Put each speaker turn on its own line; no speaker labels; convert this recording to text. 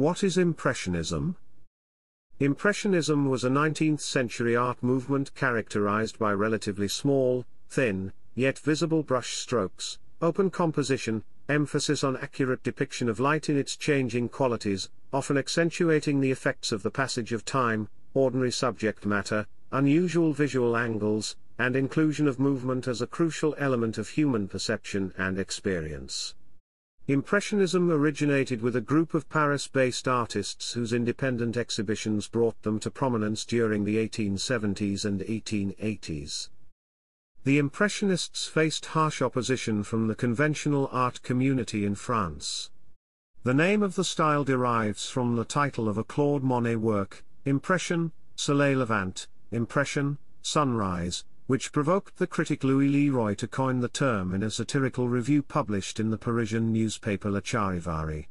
What is Impressionism? Impressionism was a 19th century art movement characterized by relatively small, thin, yet visible brush strokes, open composition, emphasis on accurate depiction of light in its changing qualities, often accentuating the effects of the passage of time, ordinary subject matter, unusual visual angles, and inclusion of movement as a crucial element of human perception and experience. Impressionism originated with a group of Paris-based artists whose independent exhibitions brought them to prominence during the 1870s and 1880s. The Impressionists faced harsh opposition from the conventional art community in France. The name of the style derives from the title of a Claude Monet work, Impression, Soleil Levant, Impression, Sunrise, which provoked the critic Louis Leroy to coin the term in a satirical review published in the Parisian newspaper Le Charivari.